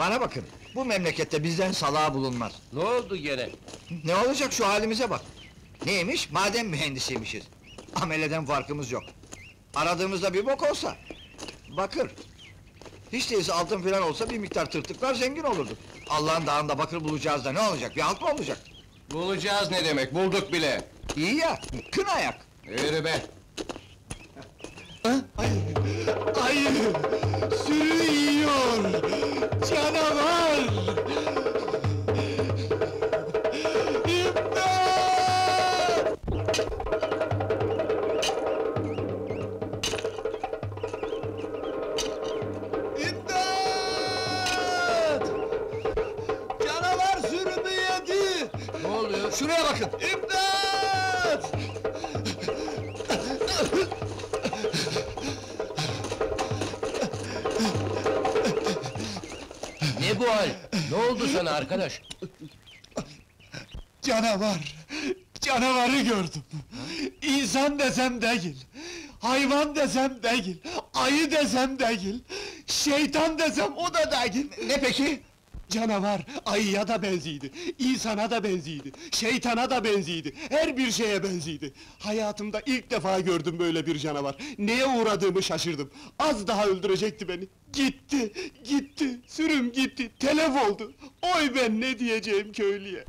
Bana bakın, bu memlekette bizden salağa bulunmaz. Ne oldu gene? Ne olacak şu halimize bak. Neymiş? Maden mühendisiymişiz. Ameleden farkımız yok. Aradığımızda bir bok olsa... Bakır. Hiç değilse altın filan olsa bir miktar tırtıklar zengin olurduk. Allah'ın dağında bakır bulacağız da ne olacak? Bir halt mı olacak? Bulacağız ne demek, bulduk bile. İyi ya, kın ayak. Yürü be! Ayı! Sürü yiyor! Canavar! İmdat! İmdat! Canavar sürümü yedi! Ne oluyor? Şuraya bakın! İmdat! Bu hal? Ne oldu sana arkadaş? Canavar! Canavarı gördüm! İnsan desem değil, hayvan desem değil, ayı desem değil, şeytan desem o da değil! Ne peki? Canavar, ayıya da benziydi, insana da benziydi, şeytana da benziydi, her bir şeye benziydi! Hayatımda ilk defa gördüm böyle bir canavar, neye uğradığımı şaşırdım, az daha öldürecekti beni! Gitti, gitti, sürüm gitti, telef oldu! Oy ben ne diyeceğim köylüye!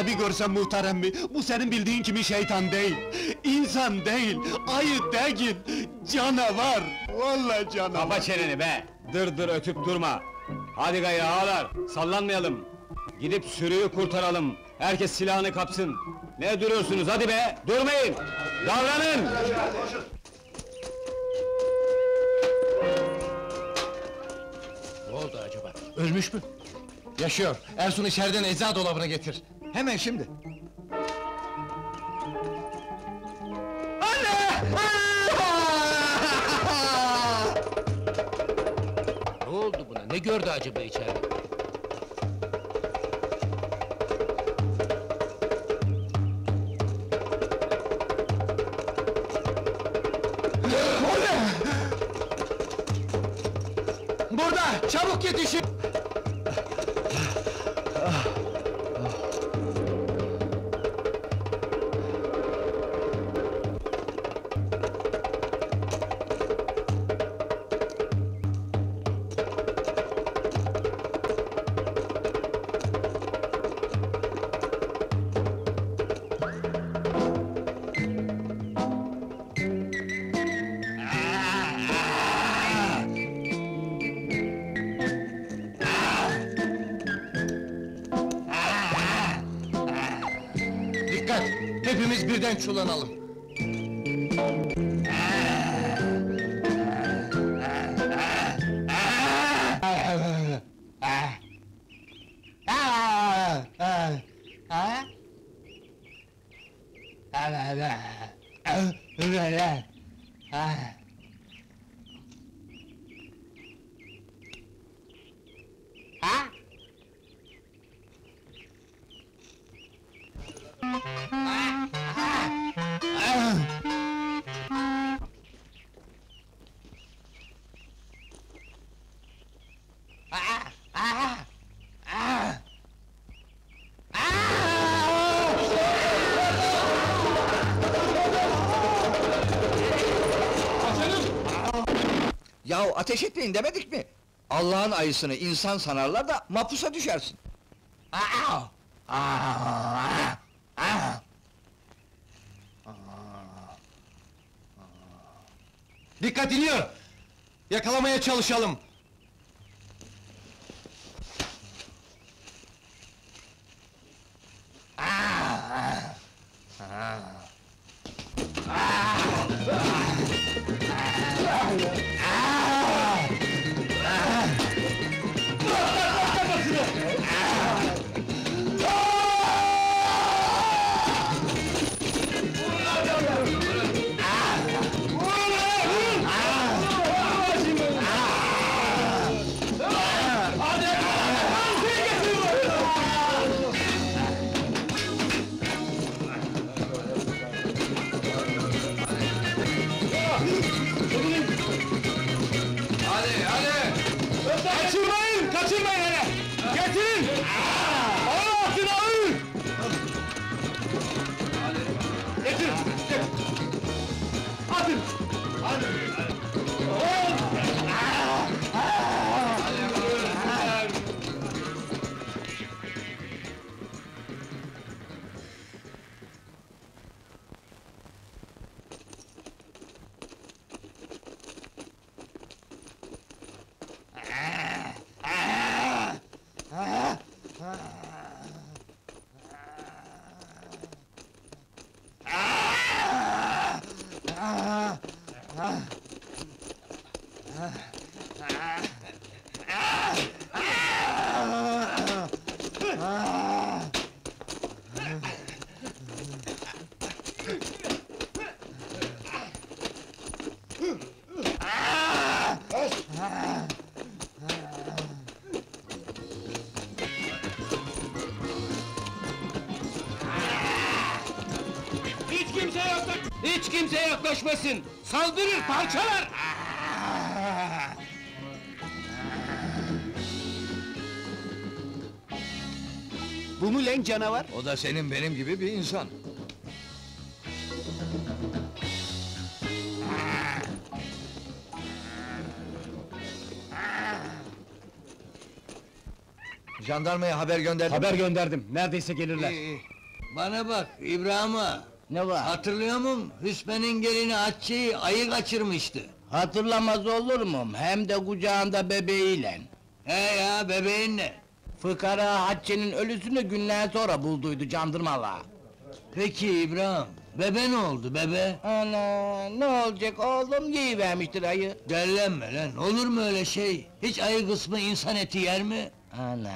Hala bir görsen muhterem mi? Bu senin bildiğin kimi şeytan değil, insan değil, ayı değil, canavar! Vallahi canavar! Kapa çeneni be! Dır dır ötüp durma! Hadi gayrı ağalar, sallanmayalım! Gidip sürüyü kurtaralım! Herkes silahını kapsın! Ne duruyorsunuz hadi be! Durmayın! Davranın! Ne oldu acaba? Ölmüş mü? Yaşıyor. Ersun içeriden ecza dolabına getir. Hemen şimdi. Ne oldu buna? Ne gördü acaba içeride? Hepimiz birden çullanalım. Yahu ateş etmeyin demedik mi? Allah'ın ayısını insan sanarlar da mapusa düşersin. Dikkat iniyor! Yakalamaya çalışalım! Yeah. Hiç kimse yaklaşmasın! Saldırır, parçalar! Bu mu lan canavar? O da senin benim gibi bir insan. Jandarmaya haber gönderdim. Haber gönderdim, neredeyse gelirler. Bana bak İbrahim ağa, Ne var? hatırlıyor musun? Hüsmen'in gelini Hatice'yi ayı kaçırmıştı. Hatırlamaz olur muyum? Hem de kucağında bebeğiyle. He ya bebeğinle. Fıkara Hatice'nin ölüsünü günler sonra bulduydu candırmalı. Peki İbrahim, bebe ne oldu bebe? Ana, ne olacak oğlum yiyivermiştir ayı. Dellenme lan, olur mu öyle şey? Hiç ayı kısmı insan eti yer mi? Ana,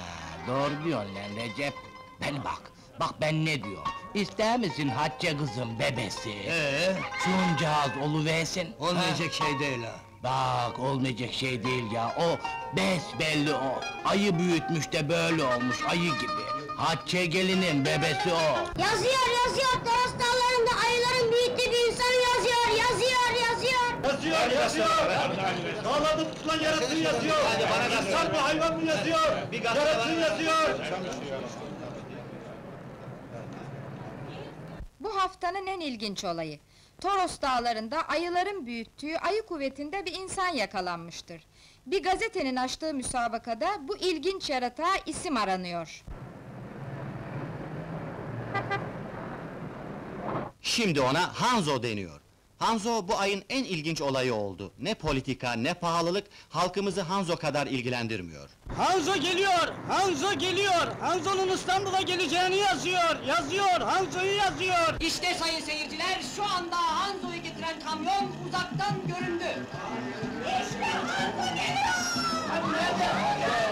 doğru diyorsun lan Recep. Ben bak, bak ben ne diyor. İster misin Hatice kızım bebesi? Ee, Şuncağız oluversin. olmayacak şey değil ha. Bak olmayacak şey değil ya, o besbelli o. Ayı büyütmüş de böyle olmuş, ayı gibi. Hatice gelinin bebesi o. Yazıyor yazıyor Toros dağlarında ayıların büyüttüğü bir insan yazıyor yazıyor yazıyor. Yazıyor, yazıyor! Dağlarda tutulan yaratığın yazıyor! İnsan mı, hayvan mı yazıyor? Yaratığın yazıyor! Bu haftanın en ilginç olayı. Toros dağlarında ayıların büyüttüğü ayı kuvvetinde bir insan yakalanmıştır. Bir gazetenin açtığı müsabakada bu ilginç yaratığa isim aranıyor. Şimdi ona Hanzo deniyor. Hanzo bu ayın en ilginç olayı oldu. Ne politika ne pahalılık halkımızı Hanzo kadar ilgilendirmiyor. Hanzo geliyor! Hanzo geliyor! Hanzo'nun İstanbul'a geleceğini yazıyor! Yazıyor! Hanzo'yu yazıyor! İşte sayın seyirciler, şu anda Hanzo'yu getiren kamyon uzaktan göründü. İşte Hanzo geliyor!